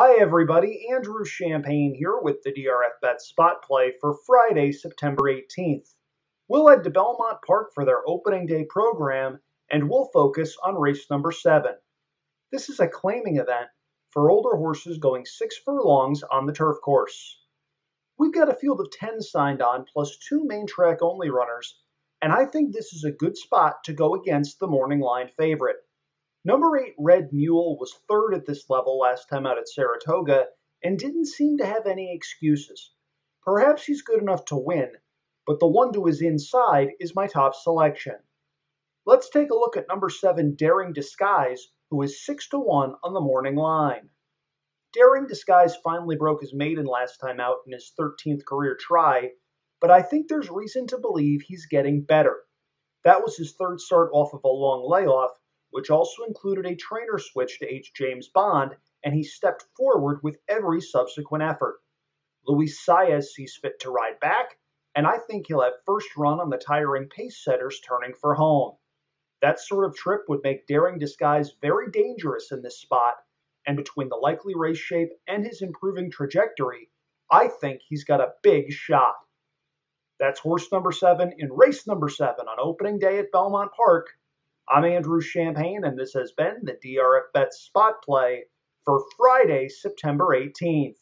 Hi, everybody. Andrew Champagne here with the DRF Bets Spot Play for Friday, September 18th. We'll head to Belmont Park for their opening day program, and we'll focus on race number seven. This is a claiming event for older horses going six furlongs on the turf course. We've got a field of 10 signed on, plus two main track only runners, and I think this is a good spot to go against the morning line favorite. Number 8 Red Mule was third at this level last time out at Saratoga and didn't seem to have any excuses. Perhaps he's good enough to win, but the one to his inside is my top selection. Let's take a look at number 7 Daring Disguise, who is 6 to 1 on the morning line. Daring Disguise finally broke his maiden last time out in his 13th career try, but I think there's reason to believe he's getting better. That was his third start off of a long layoff, which also included a trainer switch to H. James Bond, and he stepped forward with every subsequent effort. Luis Saez sees fit to ride back, and I think he'll have first run on the tiring pace setters turning for home. That sort of trip would make Daring Disguise very dangerous in this spot, and between the likely race shape and his improving trajectory, I think he's got a big shot. That's horse number seven in race number seven on opening day at Belmont Park. I'm Andrew Champagne, and this has been the DRF Bets Spot Play for Friday, September 18th.